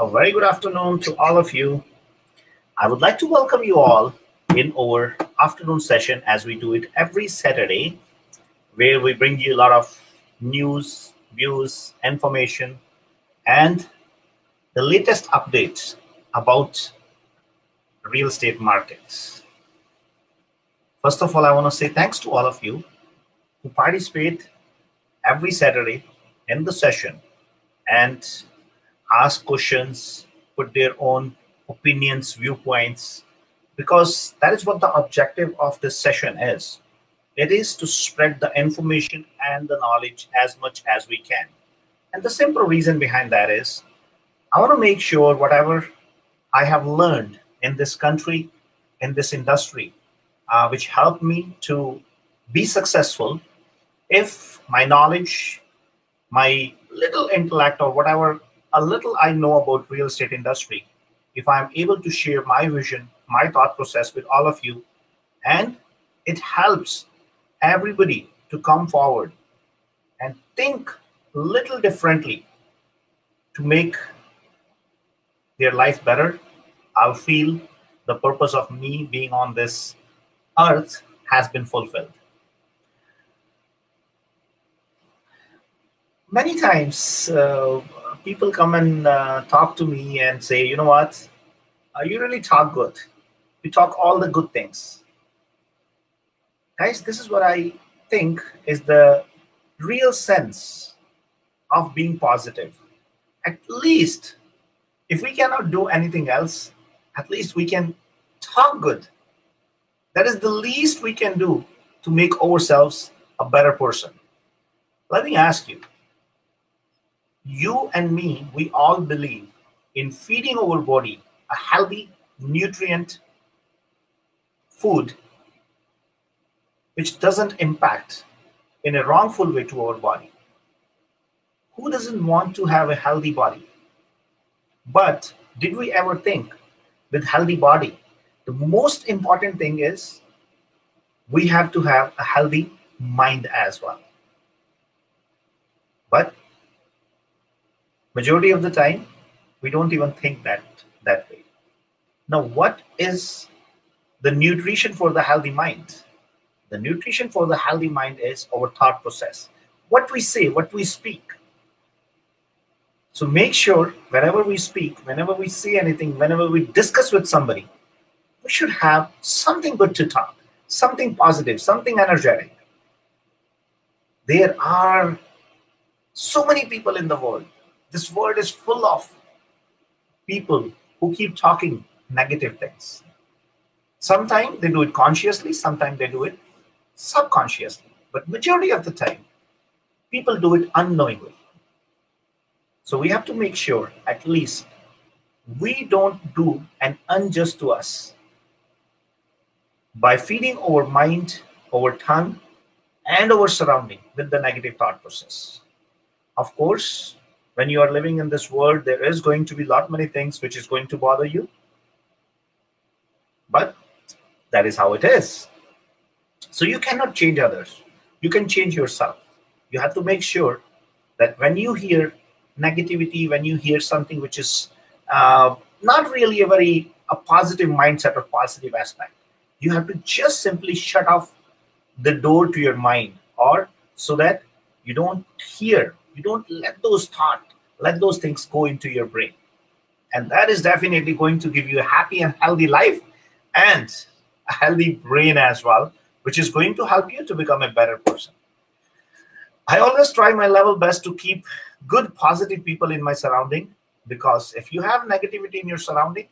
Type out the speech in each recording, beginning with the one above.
A very good afternoon to all of you. I would like to welcome you all in our afternoon session as we do it every Saturday, where we bring you a lot of news, views, information, and the latest updates about real estate markets. First of all, I want to say thanks to all of you who participate every Saturday in the session and ask questions, put their own opinions, viewpoints, because that is what the objective of this session is. It is to spread the information and the knowledge as much as we can. And the simple reason behind that is I want to make sure whatever I have learned in this country, in this industry, uh, which helped me to be successful, if my knowledge, my little intellect, or whatever a little I know about real estate industry, if I'm able to share my vision, my thought process with all of you, and it helps everybody to come forward and think a little differently to make their life better, I'll feel the purpose of me being on this earth has been fulfilled. Many times, uh, people come and uh, talk to me and say, you know what, uh, you really talk good. You talk all the good things. Guys, this is what I think is the real sense of being positive. At least if we cannot do anything else, at least we can talk good. That is the least we can do to make ourselves a better person. Let me ask you you and me, we all believe in feeding our body a healthy, nutrient food which doesn't impact in a wrongful way to our body. Who doesn't want to have a healthy body? But did we ever think with healthy body, the most important thing is we have to have a healthy mind as well. But majority of the time, we don't even think that that way. Now, what is the nutrition for the healthy mind? The nutrition for the healthy mind is our thought process. What we say, what we speak, so make sure whenever we speak, whenever we say anything, whenever we discuss with somebody, we should have something good to talk, something positive, something energetic. There are so many people in the world. This world is full of people who keep talking negative things. Sometimes they do it consciously, sometimes they do it subconsciously. But majority of the time, people do it unknowingly. So we have to make sure at least we don't do an unjust to us by feeding our mind, our tongue, and our surrounding with the negative thought process. Of course, when you are living in this world, there is going to be a lot many things which is going to bother you. But that is how it is. So you cannot change others. You can change yourself. You have to make sure that when you hear negativity when you hear something which is uh, not really a very a positive mindset or positive aspect you have to just simply shut off the door to your mind or so that you don't hear you don't let those thoughts let those things go into your brain. And that is definitely going to give you a happy and healthy life and a healthy brain as well which is going to help you to become a better person. I always try my level best to keep good positive people in my surrounding because if you have negativity in your surrounding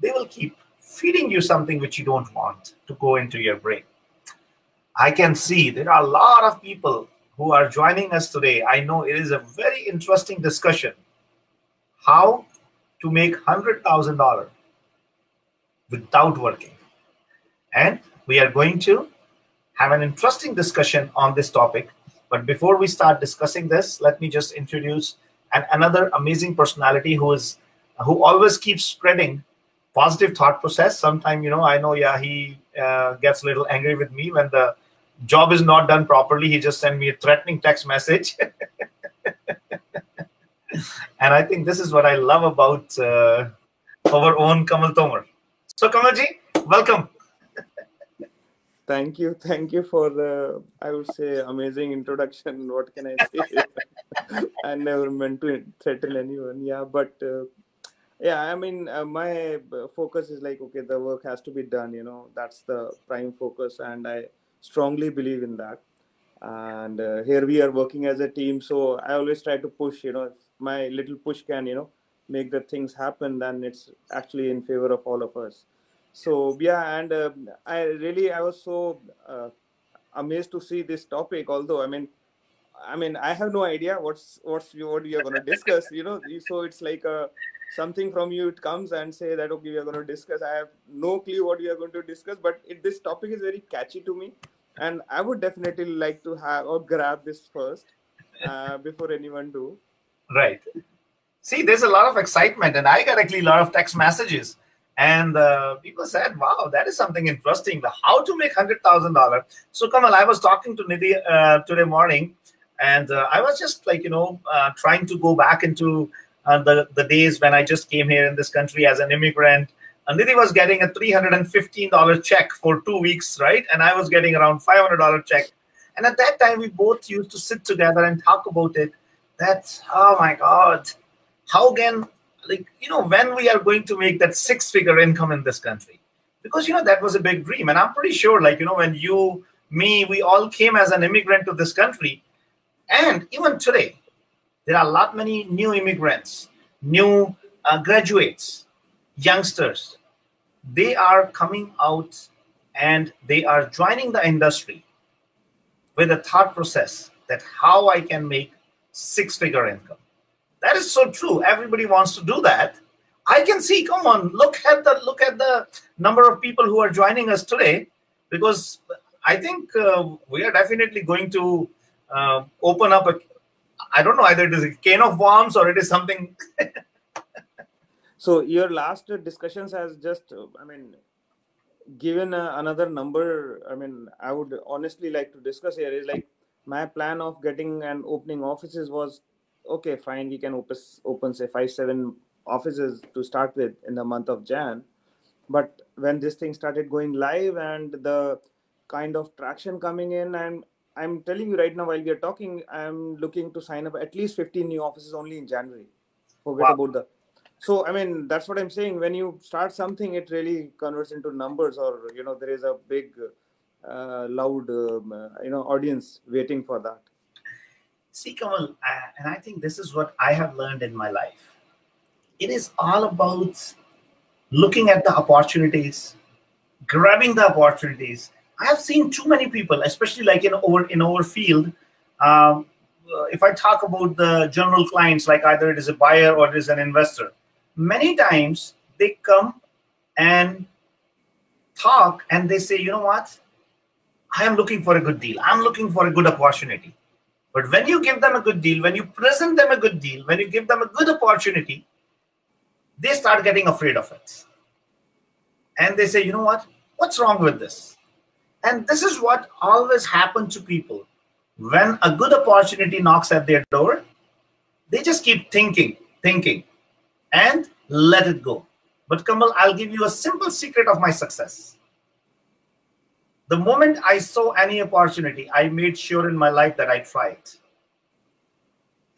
they will keep feeding you something which you don't want to go into your brain. I can see there are a lot of people who are joining us today i know it is a very interesting discussion. How to make $100000 without working. And we are going to have an interesting discussion on this topic. But before we start discussing this, let me just introduce an, another amazing personality who is who always keeps spreading positive thought process. Sometimes, you know, I know, yeah, he uh, gets a little angry with me when the job is not done properly. He just sent me a threatening text message. and I think this is what I love about uh, our own Kamal Tomar. So, Kamalji, welcome. Thank you. Thank you for the, I would say, amazing introduction. What can I say? I never meant to threaten anyone. Yeah, but uh, yeah, I mean, uh, my focus is like, okay, the work has to be done. You know, that's the prime focus. And I strongly believe in that. And uh, here we are working as a team. So I always try to push, you know, if my little push can, you know, make the things happen, then it's actually in favor of all of us so yeah and uh, i really i was so uh, amazed to see this topic although i mean i mean i have no idea what's what's what we are going to discuss you know so it's like a uh, something from you it comes and say that okay we are going to discuss i have no clue what we are going to discuss but it, this topic is very catchy to me and i would definitely like to have or grab this first uh, before anyone do right see there's a lot of excitement and i got actually a lot of text messages and uh, people said, wow, that is something interesting. How to make $100,000. So, Kamal, I was talking to Nidhi uh, today morning, and uh, I was just like, you know, uh, trying to go back into uh, the, the days when I just came here in this country as an immigrant. Nidhi was getting a $315 check for two weeks, right? And I was getting around $500 check. And at that time, we both used to sit together and talk about it. That's, oh my God, how can like you know when we are going to make that six figure income in this country because you know that was a big dream and i'm pretty sure like you know when you me we all came as an immigrant to this country and even today there are a lot many new immigrants new uh, graduates youngsters they are coming out and they are joining the industry with a thought process that how i can make six figure income that is so true. Everybody wants to do that. I can see. Come on, look at the look at the number of people who are joining us today, because I think uh, we are definitely going to uh, open up a. I don't know either it is a can of worms or it is something. so your last discussions has just, I mean, given uh, another number. I mean, I would honestly like to discuss here is like my plan of getting and opening offices was okay, fine, we can open, open say five, seven offices to start with in the month of Jan. But when this thing started going live and the kind of traction coming in, and I'm telling you right now, while we are talking, I'm looking to sign up at least 15 new offices only in January. Forget wow. about the. So I mean, that's what I'm saying. When you start something, it really converts into numbers, or you know, there is a big, uh, loud, um, uh, you know, audience waiting for that. See, Kamal, and I think this is what I have learned in my life. It is all about looking at the opportunities, grabbing the opportunities. I have seen too many people, especially like in our in our field. Um, if I talk about the general clients, like either it is a buyer or it is an investor, many times they come and talk and they say, you know what? I am looking for a good deal. I'm looking for a good opportunity. But when you give them a good deal, when you present them a good deal, when you give them a good opportunity, they start getting afraid of it. And they say, you know what? What's wrong with this? And this is what always happens to people. When a good opportunity knocks at their door, they just keep thinking, thinking, and let it go. But Kamal, I'll give you a simple secret of my success the moment I saw any opportunity, I made sure in my life that I try it.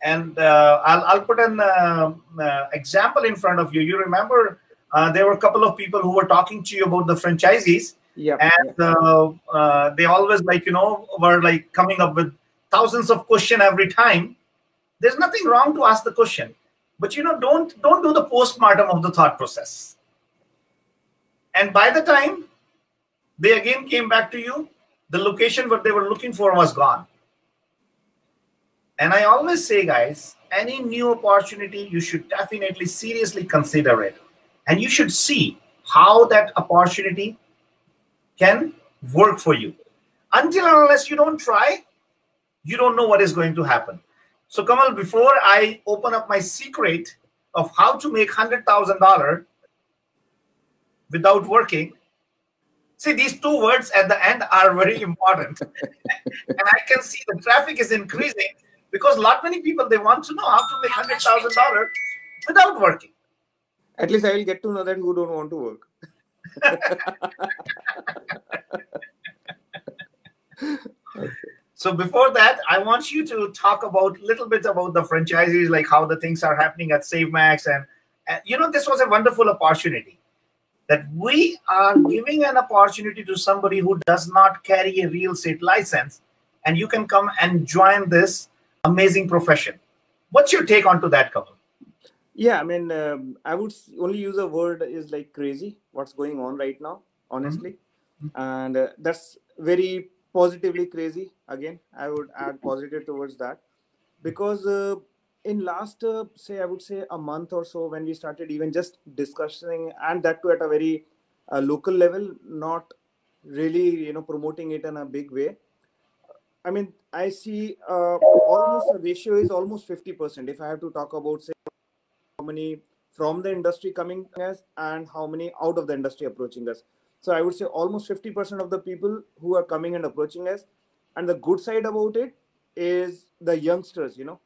And uh, I'll, I'll put an uh, uh, example in front of you. You remember uh, there were a couple of people who were talking to you about the franchisees. Yeah. And uh, uh, they always like, you know, were like coming up with thousands of question every time. There's nothing wrong to ask the question. But you know, don't don't do the postmortem of the thought process. And by the time they again came back to you. The location what they were looking for was gone. And I always say, guys, any new opportunity, you should definitely seriously consider it. And you should see how that opportunity can work for you. Until unless you don't try, you don't know what is going to happen. So, Kamal, before I open up my secret of how to make $100,000 without working, See, these two words at the end are very important. and I can see the traffic is increasing because a lot many people they want to know how to make hundred thousand dollars without working. At least I will get to know that who don't want to work. So before that, I want you to talk about a little bit about the franchises, like how the things are happening at SaveMax, and, and you know this was a wonderful opportunity that we are giving an opportunity to somebody who does not carry a real estate license, and you can come and join this amazing profession. What's your take onto that, Kamal? Yeah, I mean, um, I would only use a word is like crazy. What's going on right now, honestly, mm-hmm. and uh, that's very positively crazy. Again, I would add positive towards that because uh, in last uh, say I would say a month or so when we started even just discussing and that too at a very uh, local level, not really you know promoting it in a big way. I mean, I see uh, almost a ratio is almost 50%. If I have to talk about say how many from the industry coming us and how many out of the industry approaching us. So I would say almost 50% of the people who are coming and approaching us. And the good side about it is the youngsters, you know.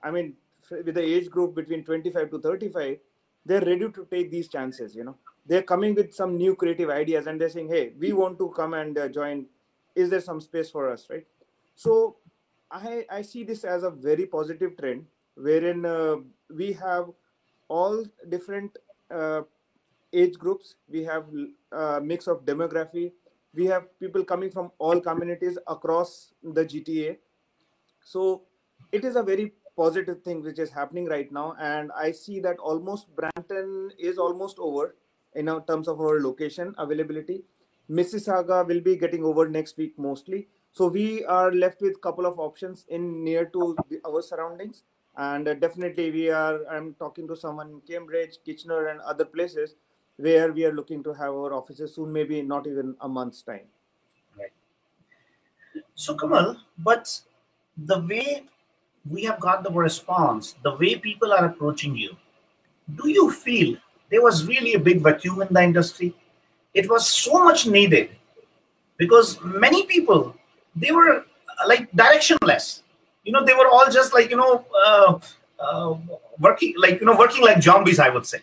I mean, with the age group between 25 to 35, they're ready to take these chances, you know. They're coming with some new creative ideas and they're saying, hey, we want to come and uh, join. Is there some space for us, right? So I, I see this as a very positive trend wherein uh, we have all different uh, age groups we have a uh, mix of demography. We have people coming from all communities across the gta so it is a very positive thing which is happening right now and i see that almost brampton is almost over in terms of our location availability. Mississauga will be getting over next week mostly. So we are left with couple of options in near to the, our surroundings and uh, definitely we are i'm talking to someone in cambridge kitchener and other places where we are looking to have our offices soon maybe not even a month's time. Right. So kamal but the way we have got the response the way people are approaching you do you feel there was really a big vacuum in the industry? It was so much needed because many people they were like directionless. You know they were all just like you know uh, uh, working like you know working like zombies i would say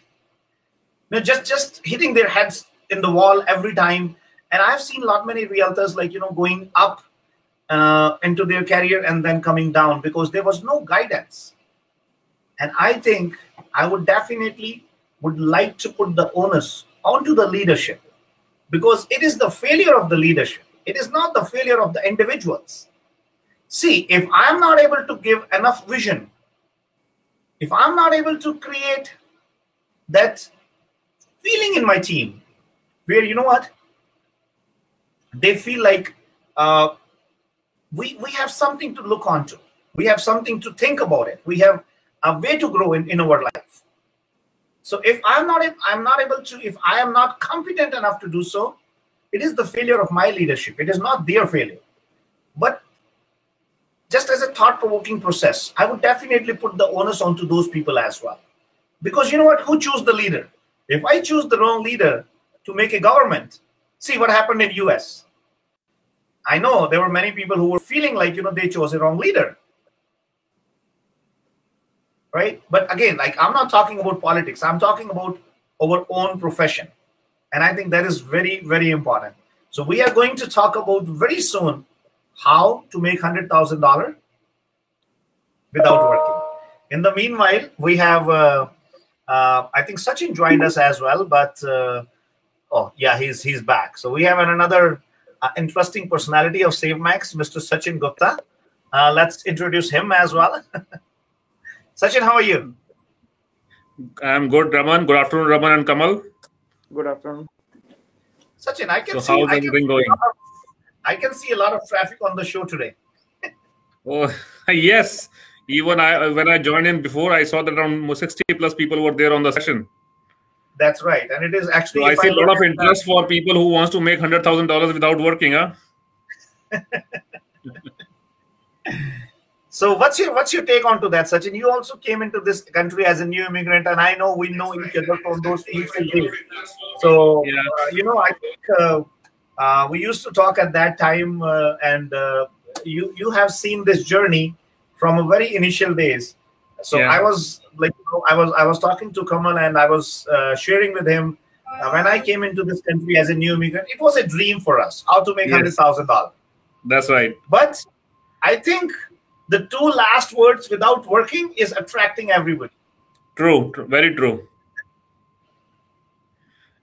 you know just just hitting their heads in the wall every time. And i've seen a lot many realtors like you know going up uh, into their career and then coming down because there was no guidance. And i think i would definitely would like to put the onus onto the leadership because it is the failure of the leadership. It is not the failure of the individuals. See, if I'm not able to give enough vision, if I'm not able to create that feeling in my team where, you know what, they feel like uh, we, we have something to look onto, we have something to think about it, we have a way to grow in, in our life. So if I'm not if I'm not able to, if I am not competent enough to do so, it is the failure of my leadership. It is not their failure. But just as a thought provoking process, I would definitely put the onus onto those people as well. Because you know what? Who chose the leader? If I choose the wrong leader to make a government, see what happened in US. I know there were many people who were feeling like, you know, they chose the wrong leader. Right? But again, like I'm not talking about politics. I'm talking about our own profession. And I think that is very, very important. So we are going to talk about very soon how to make $100,000 without working. In the meanwhile, we have, uh, uh, I think Sachin joined us as well, but uh, oh, yeah, he's he's back. So we have another uh, interesting personality of SaveMax, Mr. Sachin Gupta. Uh, let's introduce him as well. Sachin, how are you? I'm good, Raman. Good afternoon, Raman and Kamal. Good afternoon. Sachin, I can so see. How's everything going? I can see a lot of traffic on the show today. oh yes, even I when I joined in before, I saw that around sixty plus people were there on the session. That's right, and it is actually. So I see a lot of interest for people who wants to make hundred thousand dollars without working, huh? so what's your what's your take on to that, Sachin? You also came into this country as a new immigrant, and I know we know each other from those initial days. So yeah. uh, you know, I think. Uh, uh, we used to talk at that time, uh, and uh, you you have seen this journey from a very initial days. So Yeah. I was like, I was I was talking to Kamal and I was uh, sharing with him uh, when I came into this country as a new immigrant. It was a dream for us how to make Yes. hundred thousand dollars. That's right. But I think the two last words without working is attracting everybody. True, true, very true.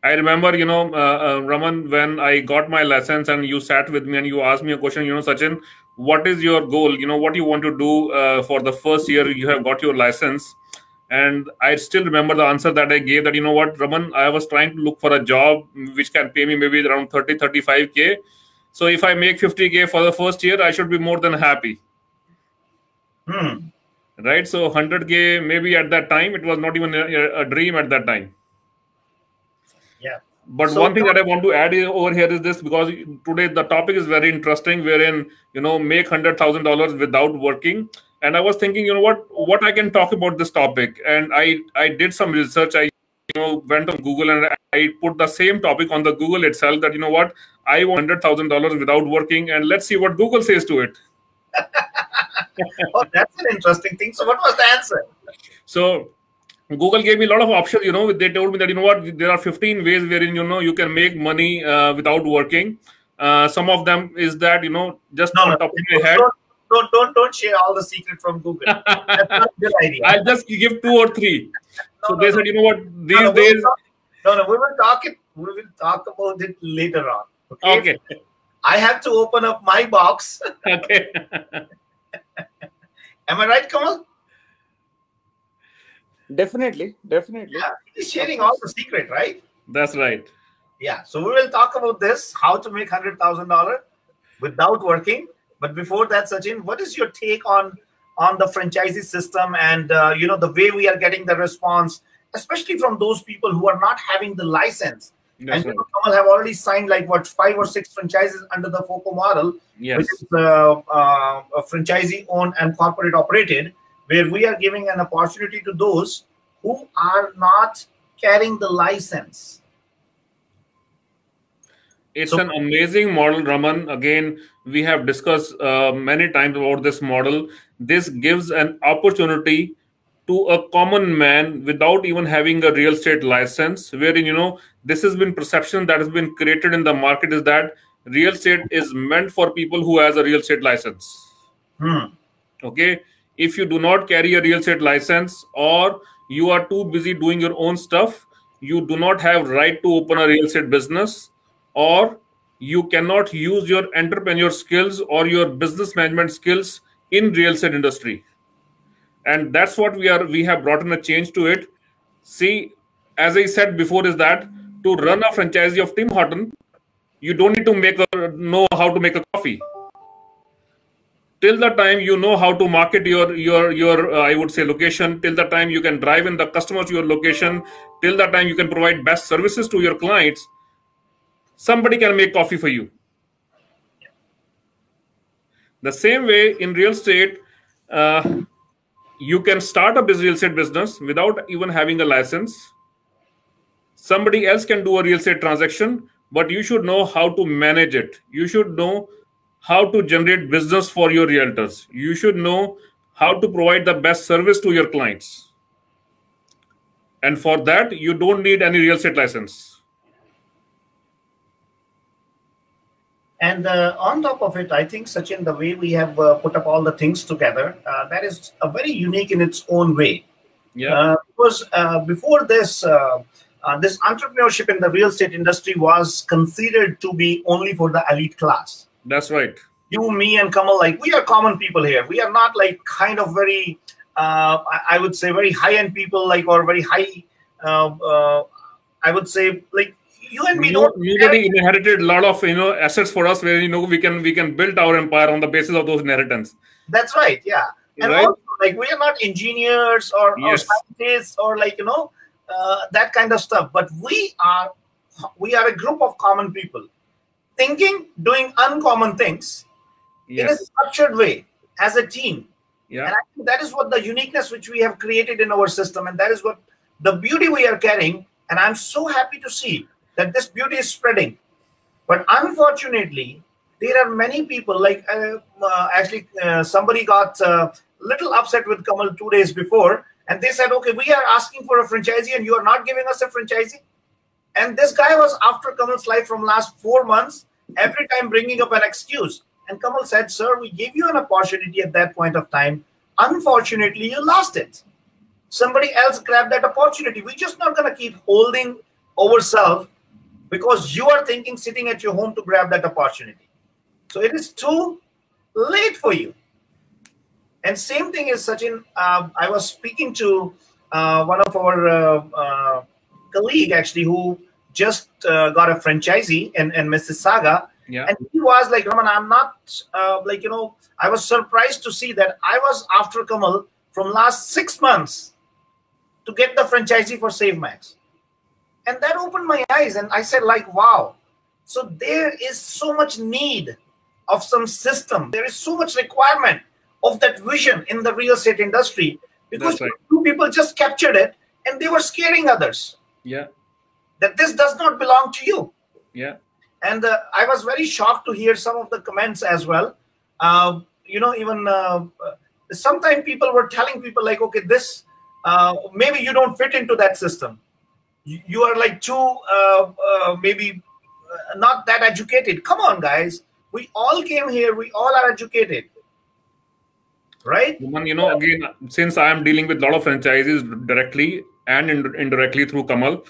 I remember, you know, uh, uh, Raman, when I got my license and you sat with me and you asked me a question, you know, Sachin, what is your goal? You know, what you want to do uh, for the first year you have got your license? And I still remember the answer that I gave that, you know what, Raman, I was trying to look for a job which can pay me maybe around 30, 35K. So if I make 50K for the first year, I should be more than happy. Hmm. Right. So 100K, maybe at that time, it was not even a, a dream at that time. But So- one thing that I want to add over here is this because today the topic is very interesting, wherein you know make hundred thousand dollars without working. And I was thinking, you know what, what I can talk about this topic, and I I did some research. I you know went on Google and I put the same topic on the Google itself. That you know what, I want hundred thousand dollars without working, and let's see what Google says to it. Oh, that's an interesting thing. So what was the answer? So Google gave me a lot of options. You know, they told me that you know what, there are 15 ways wherein you know you can make money uh, without working. Uh, some of them is that you know just No, on top of my head. don't, don't don't don't share all the secret from Google. That's not a good idea. I'll just give two or three. No, So no, they said, you know what, these no, days. talk- no, no, we will talk it. We will talk about it later on. Okay. Okay, I have to open up my box. okay. Am I right, Kamal? Definitely, definitely. Yeah, he's sharing all the secret, right? That's right. Yeah. So we will talk about this: how to make hundred thousand dollar without working. But before that, Sachin, what is your take on on the franchisee system and uh, you know the way we are getting the response, especially from those people who are not having the license? That's and you right. know, Kamal have already signed like what five or six franchises under the FOCO model, Yes. which is uh, uh, a franchisee owned and corporate operated, where we are giving an opportunity to those who are not carrying the license. It's So- an amazing model, Raman. Again, we have discussed uh, many times about this model. This gives an opportunity to a common man without even having a real estate license. Wherein, you know, this has been perception that has been created in the market is that real estate is meant for people who has a real estate license. Hmm. okay if you do not carry a real estate license or you are too busy doing your own stuff. You do not have right to open a real estate business or you cannot use your entrepreneur skills or your business management skills in real estate industry. And that's what we are we have brought in a change to it. See as i said before is that to run a franchisee of tim horton you don't need to make a know how to make a coffee till the time you know how to market your your your uh, i would say location till the time you can drive in the customers to your location till the time you can provide best services to your clients somebody can make coffee for you. The same way in real estate uh, you can start a real estate business without even having a license. Somebody else can do a real estate transaction but you should know how to manage it. You should know how to generate business for your realtors you should know how to provide the best service to your clients and for that you don't need any real estate license And uh, on top of it, I think Sachin, the way we have uh, put up all the things together, uh, that is a very unique in its own way. yeah Uh, because uh, before this, uh, uh, this entrepreneurship in the real estate industry was considered to be only for the elite class. That's right You, me, and Kamal, like we are common people here. We are not like kind of very, uh, I, would say, very high-end people, like or very high. Uh, uh, I would say, like you and me No- don't. nobody inherited a lot of you know assets for us where you know we can we can build our empire on the basis of those inheritance That's right. Yeah. And Right. also, like we are not engineers or, or scientists or like you know uh, that kind of stuff, but we are we are a group of common people thinking, doing uncommon things in a structured way as a team. yeah And I think that is what the uniqueness which we have created in our system, and that is what the beauty we are carrying. And I'm so happy to see that this beauty is spreading. But unfortunately, there are many people like uh, uh, actually uh, somebody got uh, little upset with Kamal two days before, and they said, "Okay, we are asking for a franchisee, and you are not giving us a franchisee." And this guy was after Kamal's life from last four months, every time bringing up an excuse. And Kamal said, "Sir, we gave you an opportunity at that point of time. Unfortunately, you lost it. Somebody else grabbed that opportunity. We're just not going to keep holding ourselves because you are thinking sitting at your home to grab that opportunity. So it is too late for you. And same thing is Sachin. Uh, I was speaking to uh, one of our uh, uh colleague actually who just uh, got a franchisee in, in Mississauga. Yeah. And he was like, Raman, I'm not uh, like, you know, I was surprised to see that I was after Kamal from last six months to get the franchisee for SaveMax. And that opened my eyes and I said, like, wow. So there is so much need of some system. There is so much requirement of that vision in the real estate industry because right. two people just captured it and they were scaring others. Yeah. That this does not belong to you. Yeah. And uh, I was very shocked to hear some of the comments as well. Uh, you know, even uh, sometimes people were telling people like, okay, this uh, maybe you don't fit into that system. You, you are like too uh, uh, maybe not that educated. Come on, guys. We all came here. We all are educated right? You know, again, since I am dealing with a lot of franchises directly and indirectly through Kamal,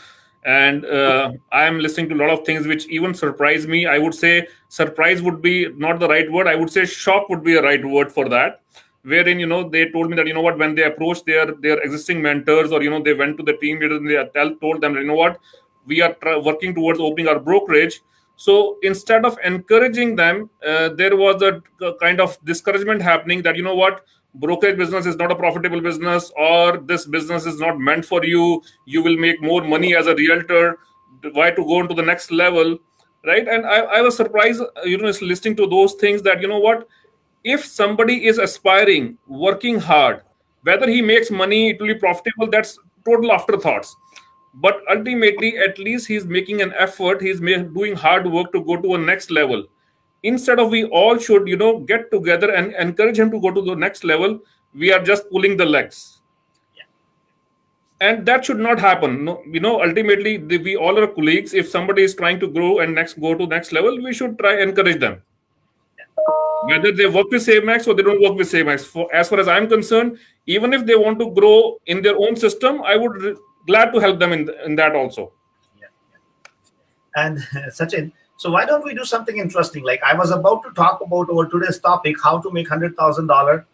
and uh, I am listening to a lot of things which even surprise me. I would say surprise would be not the right word. I would say shock would be a right word for that. Wherein you know they told me that you know what when they approached their their existing mentors or you know they went to the team leaders and they told them you know what we are working towards opening our brokerage. So instead of encouraging them, uh, there was a, kind of discouragement happening that you know what brokerage business is not a profitable business or this business is not meant for you. You will make more money as a realtor. Why to go into the next level right? And i, I was surprised you know listening to those things that you know what if somebody is aspiring working hard whether he makes money it will be profitable that's total afterthoughts but ultimately at least he's making an effort. He's doing hard work to go to a next level. Instead of we all should you know get together and encourage him to go to the next level we are just pulling the legs. And that should not happen. No, you know ultimately the, we all are colleagues. If somebody is trying to grow and next go to next level we should try encourage them. Whether they work with SaveMax or they don't work with SaveMax. For as far as I'm concerned, even if they want to grow in their own system, I would glad to help them in, in that also. Yeah. And Sachin, so why don't we do something interesting? Like I was about to talk about our today's topic, how to make hundred thousand dollar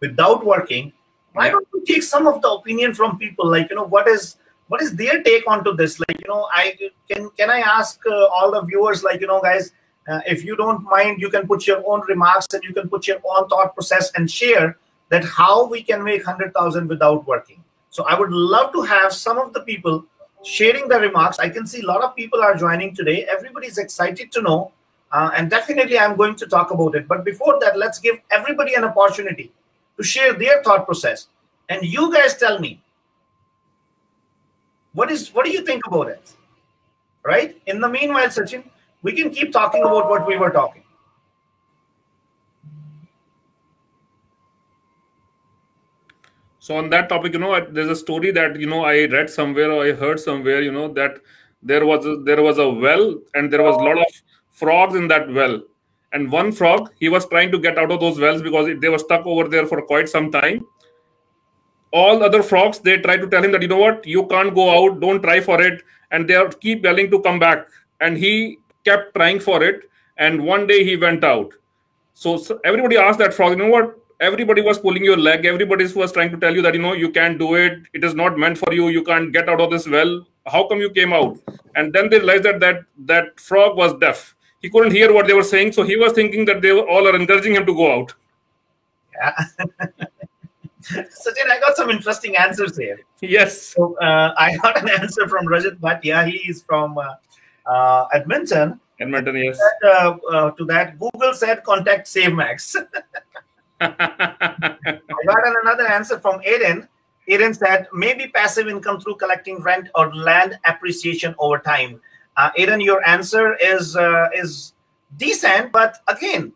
without working. Why don't we take some of the opinion from people? Like you know, what is what is their take onto this? Like you know, I can can I ask uh, all the viewers, like you know, guys, uh, if you don't mind, you can put your own remarks and you can put your own thought process and share that how we can make hundred thousand without working. So I would love to have some of the people sharing the remarks. I can see a lot of people are joining today. Everybody's excited to know. Uh, and definitely I'm going to talk about it. But before that, let's give everybody an opportunity to share their thought process. And you guys tell me, what is what do you think about it? Right? In the meanwhile, Sachin, we can keep talking about what we were talking. So on that topic you know there's a story that you know i read somewhere or i heard somewhere you know that there was a, there was a well and there was a lot of frogs in that well. And one frog he was trying to get out of those wells because they were stuck over there for quite some time. All other frogs they try to tell him that you know what? You can't go out. Don't try for it. And they keep yelling to come back. And he kept trying for it. And one day he went out. So, so everybody asked that frog you know what everybody was pulling your leg everybody was trying to tell you that you know you can't do it it is not meant for you you can't get out of this well how come you came out and then they realized that that that frog was deaf he couldn't hear what they were saying so he was thinking that they were all are encouraging him to go out yeah Sachin, I got some interesting answers here. Yes. So, uh, I got an answer from Rajat Bhatia. He is from uh, uh, Edmonton. Edmonton, yes. Uh, uh, to that, Google said contact SaveMax. I got another answer from Aiden. Aiden said maybe passive income through collecting rent or land appreciation over time. Uh, Aiden, your answer is uh, is decent, but again,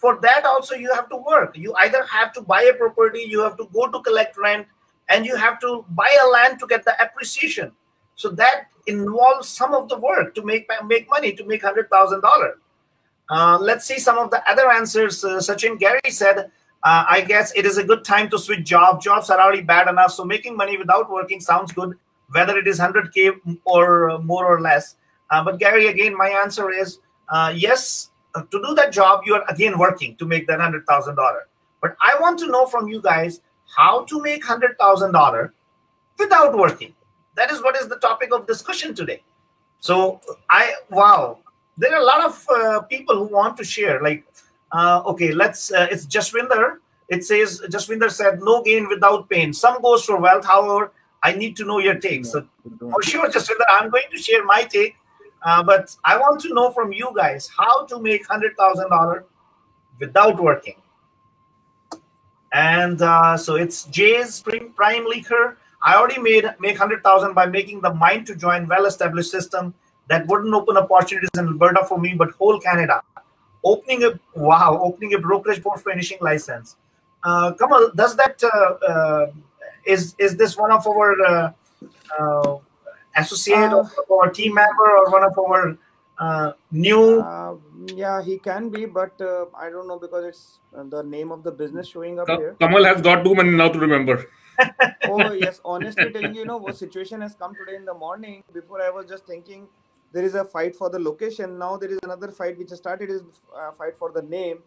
for that also you have to work you either have to buy a property you have to go to collect rent and you have to buy a land to get the appreciation so that involves some of the work to make make money to make hundred thousand uh, dollars let's see some of the other answers uh, sachin gary said uh, i guess it is a good time to switch job jobs are already bad enough so making money without working sounds good whether it is 100k or more or less uh, but gary again my answer is uh, yes uh, to do that job, you are again working to make that hundred thousand dollar. But I want to know from you guys how to make hundred thousand dollar without working. That is what is the topic of discussion today. So I wow, there are a lot of uh, people who want to share. Like, uh, okay, let's. Uh, it's Jaswinder. It says Jaswinder said no gain without pain. Some goes for wealth. However, I need to know your take. So for sure, Jaswinder, I'm going to share my take uh, but I want to know from you guys how to make hundred thousand dollar without working. And uh, so it's Jay's prime leaker. I already made make hundred thousand by making the mind to join well-established system that wouldn't open opportunities in Alberta for me, but whole Canada. Opening a wow, opening a brokerage for finishing license. Uh, Kamal, does that uh, uh, is is this one of our uh, uh, associate uh, or team member or one of our uh, new? Uh, yeah he can be but uh, i don't know because it's uh, the name of the business showing up here. Kamal has got too many now to remember. Oh yes honestly telling you, you know what situation has come today in the morning. Before i was just thinking there is a fight for the location. Now there is another fight which started is uh, fight for the name.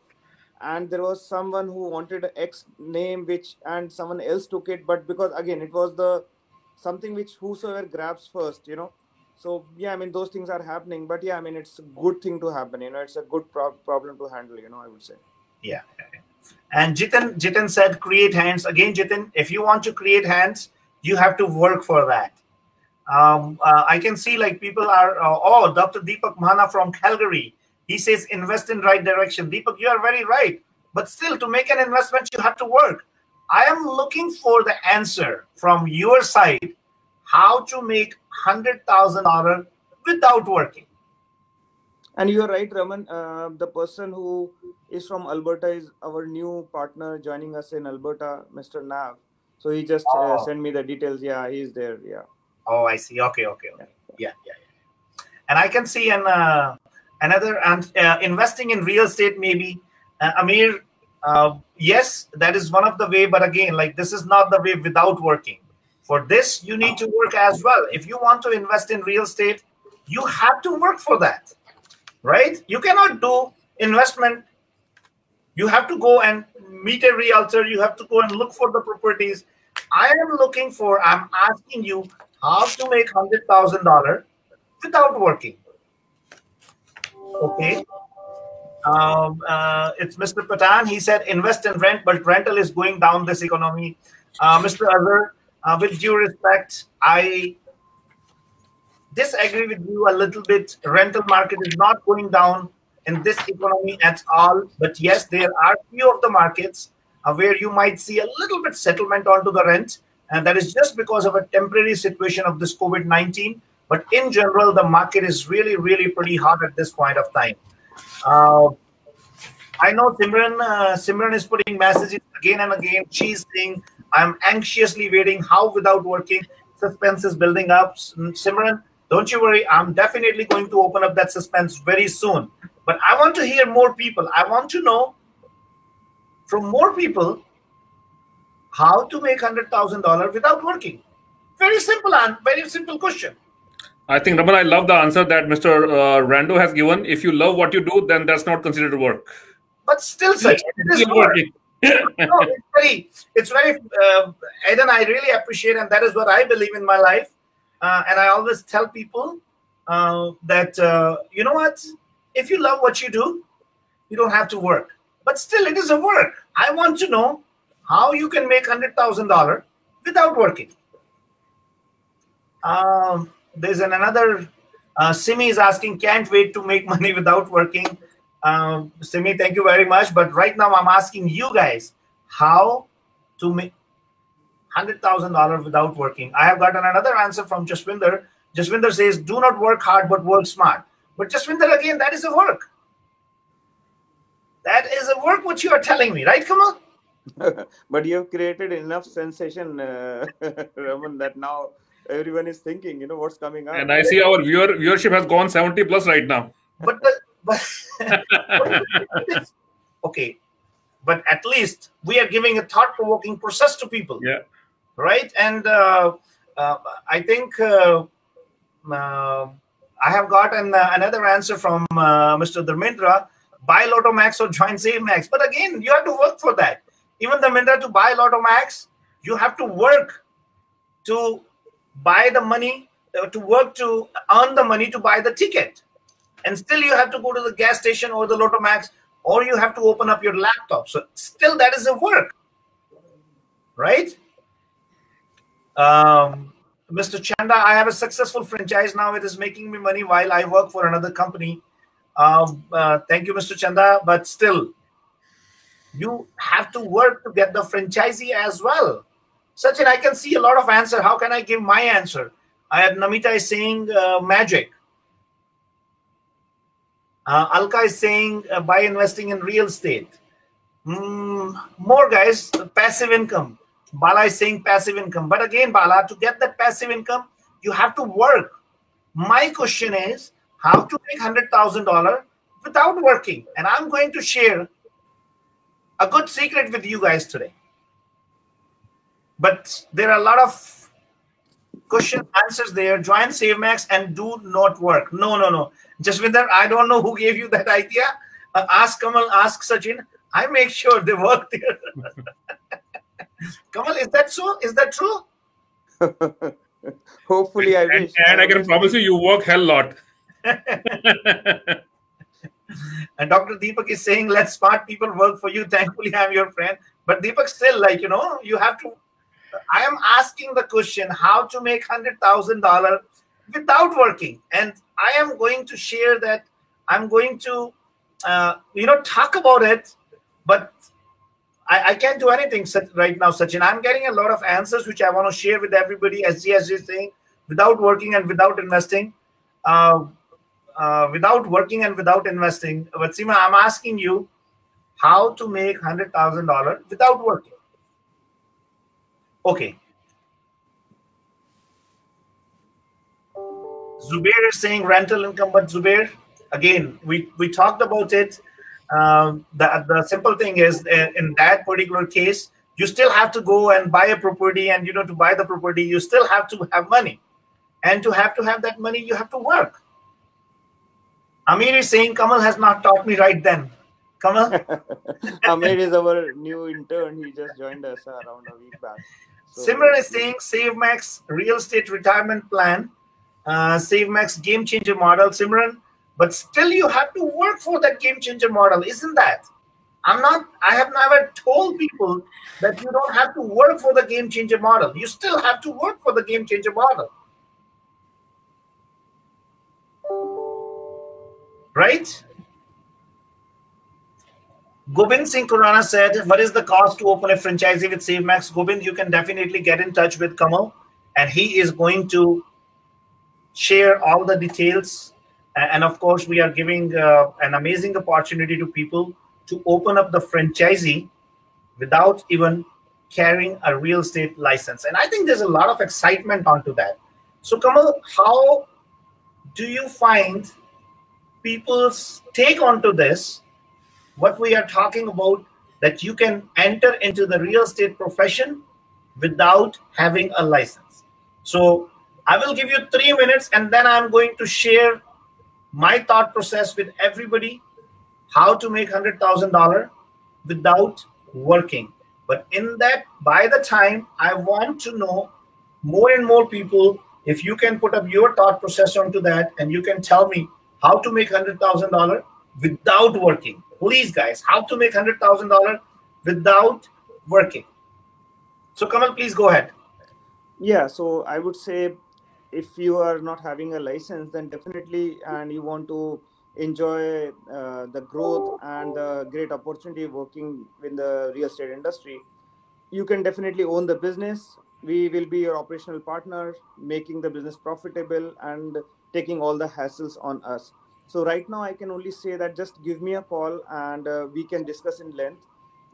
And there was someone who wanted x name which and someone else took it. But because again it was the something which whosoever grabs first you know. So yeah i mean those things are happening. But yeah i mean it's a good thing to happen. You know it's a good pro- problem to handle you know i would say. Yeah. And jitin jitin said create hands. Again jitin if you want to create hands you have to work for that um, uh, i can see like people are uh, oh dr deepak mahana from calgary he says invest in right direction deepak you are very right but still to make an investment you have to work I am looking for the answer from your side how to make $100,000 without working. And you're right, Raman. Uh, the person who is from Alberta is our new partner joining us in Alberta, Mr. Nav. So he just uh, oh. uh, sent me the details. Yeah, he's there. Yeah. Oh, I see. Okay, okay, okay. Yeah, yeah, yeah. And I can see an uh, another and uh, investing in real estate maybe. Uh, Amir uh, yes that is one of the way but again like this is not the way without working for this you need to work as well if you want to invest in real estate you have to work for that right you cannot do investment you have to go and meet a realtor you have to go and look for the properties i am looking for i'm asking you how to make hundred thousand dollar without working okay um, uh, it's Mr. Patan. He said invest in rent, but rental is going down this economy. Uh, Mr. Azhar, uh, with due respect, I disagree with you a little bit. Rental market is not going down in this economy at all. But yes, there are few of the markets uh, where you might see a little bit settlement onto the rent, and that is just because of a temporary situation of this COVID nineteen. But in general, the market is really, really pretty hot at this point of time. Uh, I know Simran. Uh, Simran is putting messages again and again. She's saying, "I'm anxiously waiting. How without working? Suspense is building up." Simran, don't you worry. I'm definitely going to open up that suspense very soon. But I want to hear more people. I want to know from more people how to make hundred thousand dollars without working. Very simple and very simple question. I think, Raman, I love the answer that Mr. Uh, Rando has given. If you love what you do, then that's not considered work. But still, sir, it is work. no, it's very, it's very, uh, Eden, I really appreciate, and that is what I believe in my life. Uh, and I always tell people uh, that, uh, you know what? If you love what you do, you don't have to work. But still, it is a work. I want to know how you can make $100,000 without working. Um, there's an another uh, Simi is asking, can't wait to make money without working. Um, Simi, thank you very much. But right now, I'm asking you guys how to make hundred thousand dollars without working. I have gotten another answer from Jaswinder. Jaswinder says, "Do not work hard, but work smart." But Jaswinder, again, that is a work. That is a work what you are telling me, right, Kamal? but you have created enough sensation, uh, Raman, that now everyone is thinking, you know, what's coming up. And I see our viewer viewership has gone 70 plus right now. But the, but okay, but at least we are giving a thought-provoking process to people. Yeah. Right, and uh, uh, I think uh, uh I have got an, uh, another answer from uh, Mr. Dharmendra. Buy Lotto Max or join Save Max, but again, you have to work for that. Even the Dharmendra, to buy a Lotto Max, you have to work to buy the money, to work to earn the money to buy the ticket and still you have to go to the gas station or the Lotto Max, or you have to open up your laptop. So still that is a work, right? Um, Mr. Chanda, I have a successful franchise now. It is making me money while I work for another company. Um, uh, thank you, Mr. Chanda. But still, you have to work to get the franchisee as well. Sachin, I can see a lot of answer. How can I give my answer? I had Namita is saying uh, magic. Uh, Alka is saying uh, by investing in real estate. Mm, more guys, passive income. Bala is saying passive income. But again, Bala, to get that passive income, you have to work. My question is how to make $100,000 without working. And I'm going to share a good secret with you guys today. But there are a lot of question answers there. Join SaveMax and do not work. No, no, no. Just with that, I don't know who gave you that idea. Uh, ask Kamal, ask Sachin. I make sure they work there. Kamal, is that so? Is that true? Hopefully, I and, wish. And I, I can promise you, you work hell lot. and Dr. Deepak is saying, let smart people work for you. Thankfully, I'm your friend. But Deepak, still, like, you know, you have to. I am asking the question how to make $100,000 without working. And I am going to share that. I'm going to, uh, you know, talk about it, but I, I, can't do anything right now, Sachin. I'm getting a lot of answers which I want to share with everybody, as GSG is saying, without working and without investing. Uh, uh, without working and without investing. But Seema, I'm asking you how to make $100,000 without working. Okay. Zubair is saying rental income, but Zubair, again, we, we talked about it. Um, the, the simple thing is uh, in that particular case, you still have to go and buy a property and you know to buy the property you still have to have money and to have to have that money you have to work amir is saying kamal has not taught me right then kamal amir is our new intern he just joined us around a week back so, simran is saying save max real estate retirement plan uh, SaveMax game changer model, Simran, but still you have to work for that game changer model, isn't that? I'm not, I have never told people that you don't have to work for the game changer model. You still have to work for the game changer model. Right? Gobind Singh Kurana said, What is the cost to open a franchisee with SaveMax? Gobind, you can definitely get in touch with Kamal, and he is going to share all the details. And of course, we are giving uh, an amazing opportunity to people to open up the franchisee without even carrying a real estate license. And I think there's a lot of excitement onto that. So, Kamal, how do you find people's take onto this? What we are talking about that you can enter into the real estate profession without having a license. So, I will give you three minutes and then I'm going to share my thought process with everybody how to make $100,000 without working. But in that, by the time I want to know more and more people, if you can put up your thought process onto that and you can tell me how to make $100,000 without working. Please, guys, how to make $100,000 without working. So, Kamal, please go ahead. Yeah, so I would say if you are not having a license then definitely and you want to enjoy uh, the growth and the great opportunity working in the real estate industry you can definitely own the business we will be your operational partner making the business profitable and taking all the hassles on us So right now, I can only say that just give me a call and uh, we can discuss in length.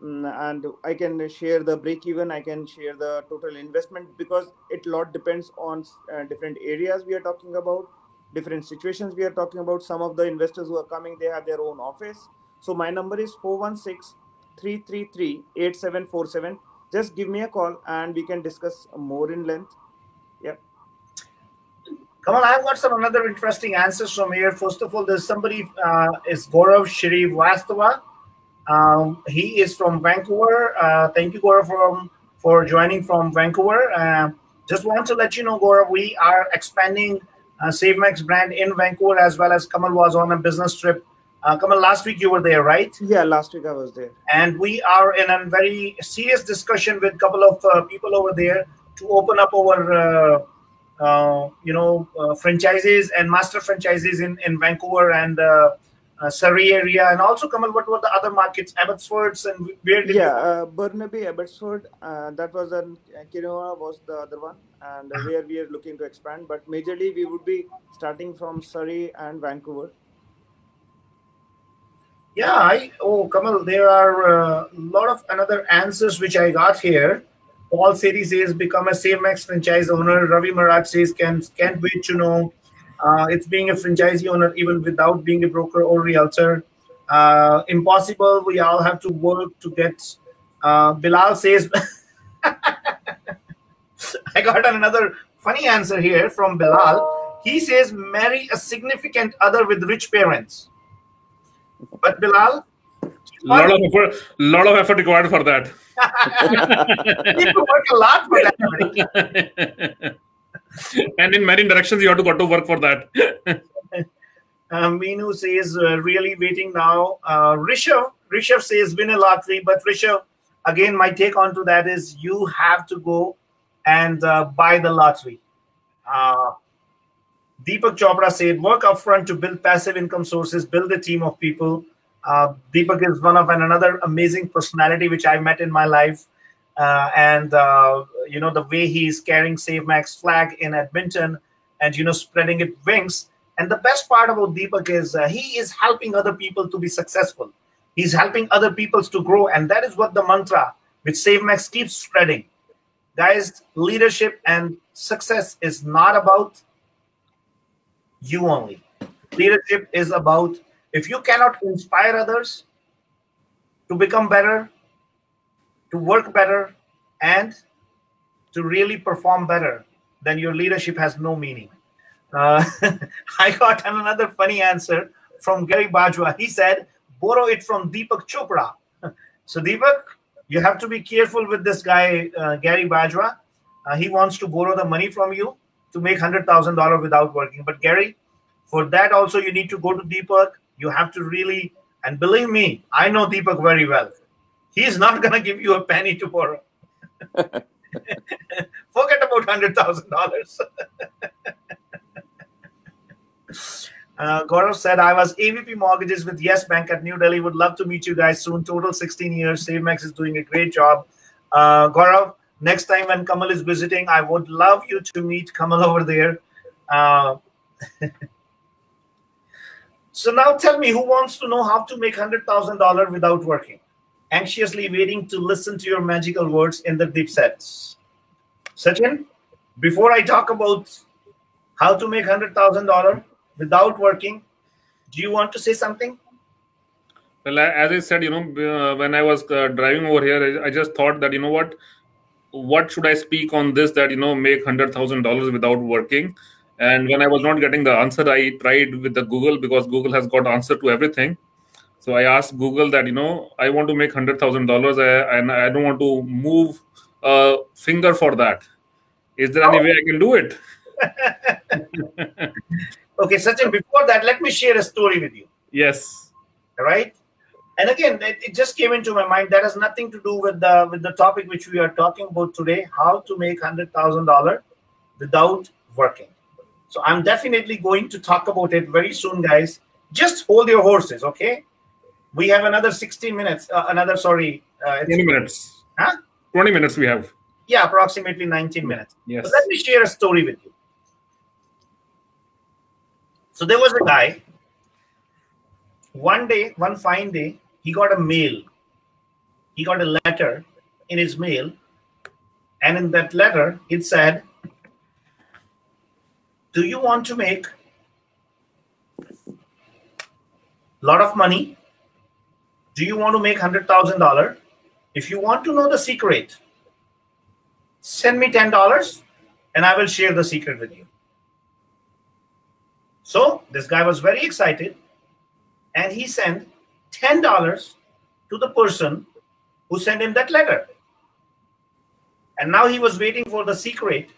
Mm, and I can share the break even. I can share the total investment because it lot depends on uh, different areas we are talking about, different situations we are talking about. Some of the investors who are coming, they have their own office. So my number is 416 333 8747. Just give me a call and we can discuss more in length. Kamal, I've got some another interesting answers from here. First of all, there's somebody uh, is Gaurav Shrivastava. Um, he is from Vancouver. Uh, thank you, Gaurav, for, for joining from Vancouver. Uh, just want to let you know, Gaurav, we are expanding uh, SaveMax brand in Vancouver as well as Kamal was on a business trip. Uh, Kamal, last week you were there, right? Yeah, last week I was there. And we are in a very serious discussion with a couple of uh, people over there to open up our uh, you know, uh, franchises and master franchises in, in Vancouver and uh, uh, Surrey area, and also Kamal, what were the other markets? Abbotsford and where did yeah, uh, Burnaby, Abbotsford. Uh, that was an Kelowna was the other one, and uh-huh. where we are looking to expand. But majorly, we would be starting from Surrey and Vancouver. Yeah, I oh Kamal, there are a lot of another answers which I got here. Paul Sethi says, become a SaveMax franchise owner. Ravi Maharaj says, can, can't wait to know. Uh, it's being a franchisee owner even without being a broker or realtor. Uh, impossible. We all have to work to get. Uh, Bilal says, I got another funny answer here from Bilal. He says, marry a significant other with rich parents. But Bilal, lot of effort, lot of effort required for that. you need to work a lot for that. and in many directions, you have to go to work for that. Meenu says, uh, really waiting now. Uh, Rishabh, Rishabh says, win a lottery. But Rishabh, again, my take on to that is you have to go and uh, buy the lottery. Uh, Deepak Chopra said, work upfront to build passive income sources, build a team of people uh, Deepak is one of an, another amazing personality which I met in my life. Uh, and, uh, you know, the way he's carrying SaveMax flag in Edmonton and, you know, spreading it wings. And the best part about Deepak is uh, he is helping other people to be successful. He's helping other people to grow. And that is what the mantra which SaveMax keeps spreading. Guys, leadership and success is not about you only. Leadership is about if you cannot inspire others to become better, to work better, and to really perform better, then your leadership has no meaning. Uh, I got another funny answer from Gary Bajwa. He said, borrow it from Deepak Chopra. so, Deepak, you have to be careful with this guy, uh, Gary Bajwa. Uh, he wants to borrow the money from you to make $100,000 without working. But, Gary, for that also, you need to go to Deepak, you have to really, and believe me, I know Deepak very well. He's not going to give you a penny to borrow. Forget about hundred thousand dollars. Uh, Gaurav said, I was AVP mortgages with Yes Bank at New Delhi. Would love to meet you guys soon. Total 16 years. SaveMax is doing a great job. Uh, Gaurav, next time when Kamal is visiting, I would love you to meet Kamal over there. Uh, So now tell me who wants to know how to make $100,000 without working? Anxiously waiting to listen to your magical words in the deep sets. Sachin, before I talk about how to make $100,000 without working, do you want to say something? Well, as I said, you know, uh, when I was uh, driving over here, I just thought that, you know what, what should I speak on this that, you know, make $100,000 without working? And when i was not getting the answer i tried with the google because google has got answer to everything. So i asked google that you know i want to make $100000 and i don't want to move a finger for that. Is there any way i can do it? Okay sachin before that let me share a story with you. Yes. Right? And again it, it just came into my mind that has nothing to do with the with the topic which we are talking about today how to make $100000 without working so I'm definitely going to talk about it very soon, guys. Just hold your horses, okay? We have another 16 minutes. Uh, another, sorry. Uh, 20 minutes. Huh? 20 minutes we have. Yeah, approximately 19 minutes. Yes. So let me share a story with you. So there was a guy. one day, one fine day, he got a mail. He got a letter in his mail. And in that letter, it said, Do you want to make a lot of money? Do you want to make $100,000? If you want to know the secret, send me $10 and I will share the secret with you. So this guy was very excited and he sent $10 to the person who sent him that letter. And now he was waiting for the secret.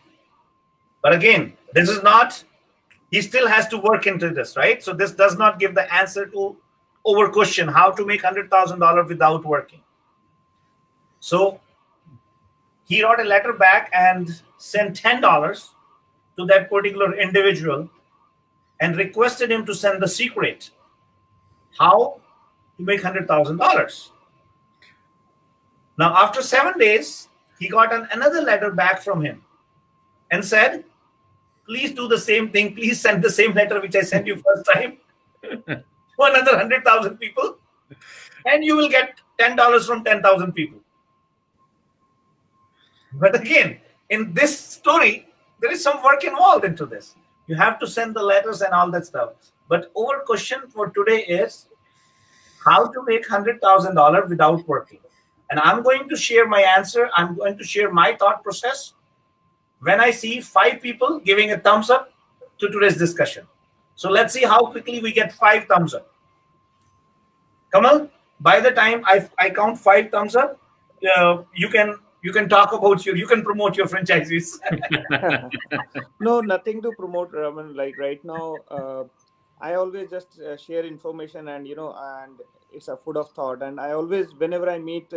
But again, this is not, he still has to work into this, right? So this does not give the answer to over question how to make $100,000 without working. So he wrote a letter back and sent $10 to that particular individual and requested him to send the secret how to make $100,000. Now, after seven days, he got an, another letter back from him and said, Please do the same thing. Please send the same letter which I sent you first time to another 100,000 people, and you will get $10 from 10,000 people. But again, in this story, there is some work involved into this. You have to send the letters and all that stuff. But our question for today is how to make $100,000 without working. And I'm going to share my answer. I'm going to share my thought process when I see five people giving a thumbs up to today's discussion. So let's see how quickly we get five thumbs up. Kamal, by the time I, I count five thumbs up, uh, you can you can talk about your you can promote your franchises no nothing to promote raman like right now uh, i always just uh, share information and you know and it's a food of thought and i always whenever i meet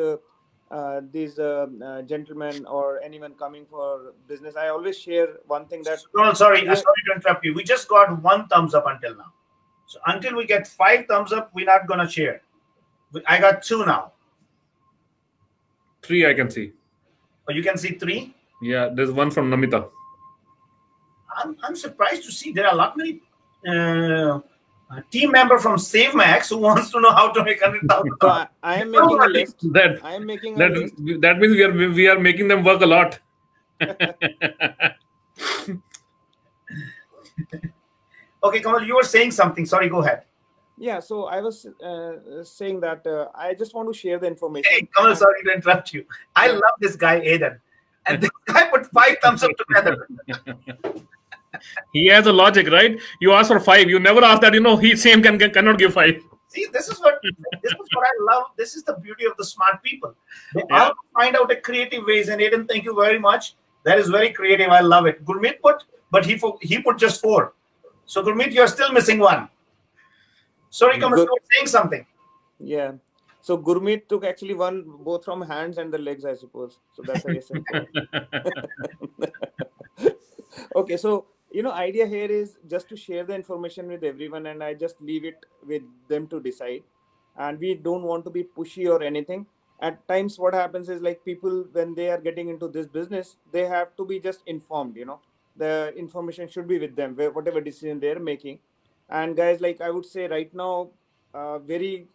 uh, these uh, uh, gentlemen or anyone coming for business i always share one thing that no sorry yeah. sorry to interrupt you we just got one thumbs up until now so until we get five thumbs up we're not gonna share i got two now three i can see Oh, you can see three? Yeah, there's one from Namita. I'm, I'm surprised to see there are a lot many uh, team member from SaveMax who wants to know how to make hundred thousand. So I, I, am making a list. That I am making that, list. that means we are we are making them work a lot. okay, Kamal, you were saying something. Sorry, go ahead. Yeah, so I was uh, saying that uh, I just want to share the information. Hey, Kamal, sorry to interrupt you. I love this guy, Aiden. And this guy put five thumbs up together. he has a logic, right? You ask for five. You never ask that, you know, he same can, can cannot give five. See, this is what this is what I love. This is the beauty of the smart people. They yeah. all find out a creative ways. And Aiden, thank you very much. That is very creative. I love it. Gurmeet put, but he he put just four. So Gurmeet, you're still missing one. Sorry, Kamal, you saying something. Yeah. So Gurmeet took actually one both from hands and the legs, I suppose. So that's how okay, so you know, idea here is just to share the information with everyone, and I just leave it with them to decide. And we don't want to be pushy or anything. At times, what happens is like people when they are getting into this business, they have to be just informed. You know, the information should be with them, whatever decision they're making and guys like i would say right now uh, very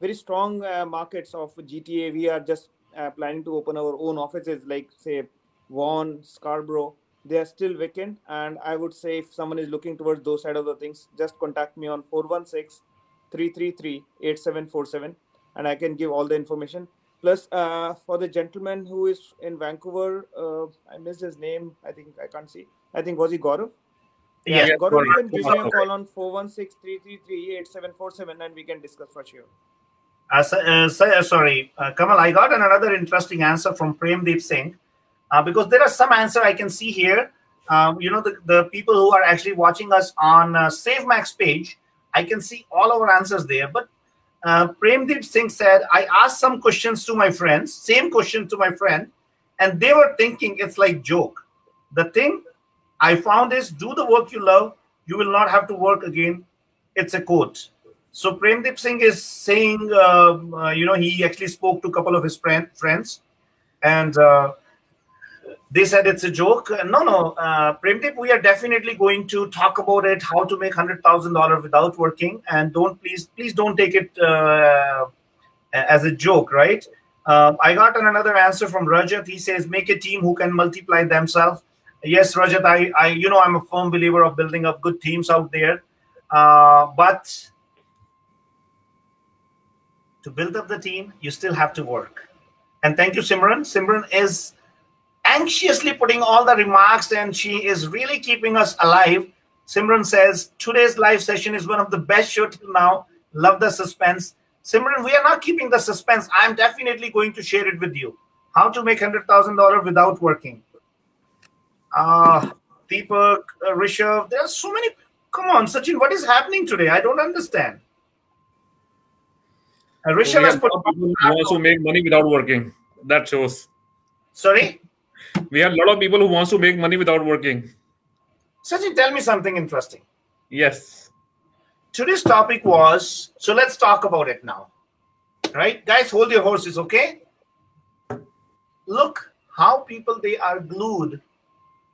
very strong uh, markets of gta we are just uh, planning to open our own offices like say vaughan scarborough they are still vacant and i would say if someone is looking towards those side of the things just contact me on 416 333 8747 and i can give all the information. Plus uh, for the gentleman who is in vancouver uh, i missed his name i think i can't see. I think was he gaurav? Yeah, yeah Gaurav, you can give me a call on 416-333-8747 and we can discuss for sure. Uh, uh, uh, sorry, uh, Kamal, I got another interesting answer from Premdeep Singh uh, because there are some answer I can see here. Um, you know, the, the people who are actually watching us on uh, SaveMax page, I can see all our answers there. But uh, Premdeep Singh said, I asked some questions to my friends, same question to my friend, and they were thinking it's like joke. The thing I found is do the work you love, you will not have to work again. It's a quote. So Premdeep Singh is saying, uh, uh, you know, he actually spoke to a couple of his friend, friends, and uh, they said it's a joke. No, no, uh, Premdeep, we are definitely going to talk about it, how to make hundred thousand dollar without working, and don't please, please don't take it uh, as a joke, right? Uh, I got another answer from Rajat. He says, make a team who can multiply themselves. Yes, Rajat, I, I, you know, I'm a firm believer of building up good teams out there, uh, but to build up the team, you still have to work. And thank you, Simran. Simran is anxiously putting all the remarks and she is really keeping us alive. Simran says, today's live session is one of the best show till now. Love the suspense. Simran, we are not keeping the suspense. I'm definitely going to share it with you. How to make $100,000 without working. Uh, Deepak, uh, Rishabh, there are so many. Come on, Sachin, what is happening today? I don't understand. Uh, Rishabh has put. Who wants make money without working. That shows. Sorry? We have a lot of people who wants to make money without working. Sachin, tell me something interesting. Yes. Today's topic was so let's talk about it now. Right? Guys, hold your horses, okay? Look how people they are glued